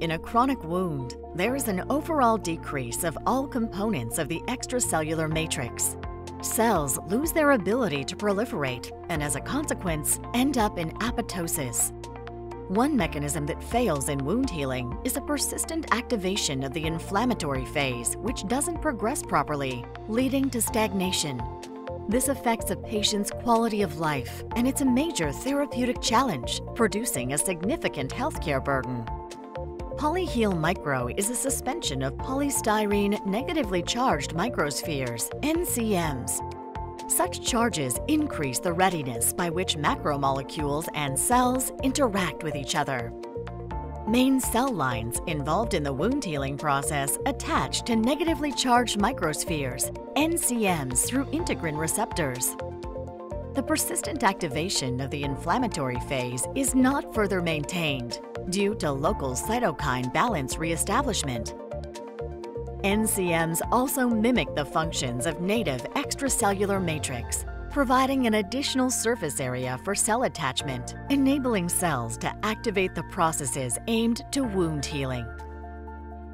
In a chronic wound, there is an overall decrease of all components of the extracellular matrix. Cells lose their ability to proliferate and as a consequence end up in apoptosis. One mechanism that fails in wound healing is a persistent activation of the inflammatory phase which doesn't progress properly, leading to stagnation. This affects a patient's quality of life and it's a major therapeutic challenge, producing a significant healthcare burden. Polyheal Micro is a suspension of polystyrene negatively charged microspheres, NCMs. Such charges increase the readiness by which macromolecules and cells interact with each other. Main cell lines involved in the wound healing process attach to negatively charged microspheres, NCMs, through integrin receptors. The persistent activation of the inflammatory phase is not further maintained due to local cytokine balance reestablishment. NCMs also mimic the functions of native extracellular matrix, providing an additional surface area for cell attachment, enabling cells to activate the processes aimed to wound healing.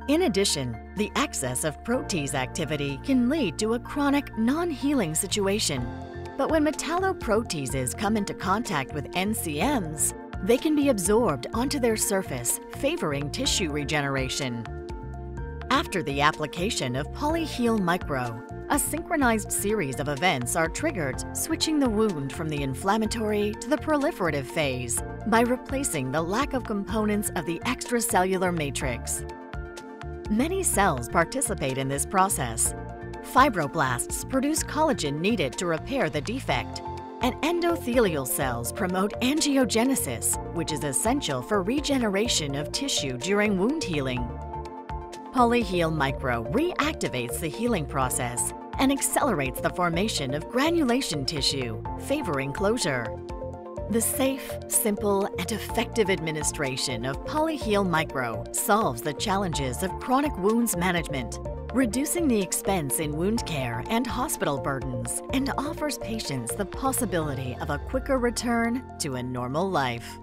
In addition, the excess of protease activity can lead to a chronic non-healing situation. But when metalloproteases come into contact with NCMs, they can be absorbed onto their surface, favoring tissue regeneration. After the application of Polyheal Micro, a synchronized series of events are triggered, switching the wound from the inflammatory to the proliferative phase by replacing the lack of components of the extracellular matrix. Many cells participate in this process. Fibroblasts produce collagen needed to repair the defect, and endothelial cells promote angiogenesis, which is essential for regeneration of tissue during wound healing. Polyheal Micro reactivates the healing process and accelerates the formation of granulation tissue, favoring closure. The safe, simple, and effective administration of Polyheal Micro solves the challenges of chronic wounds management reducing the expense in wound care and hospital burdens, and offers patients the possibility of a quicker return to a normal life.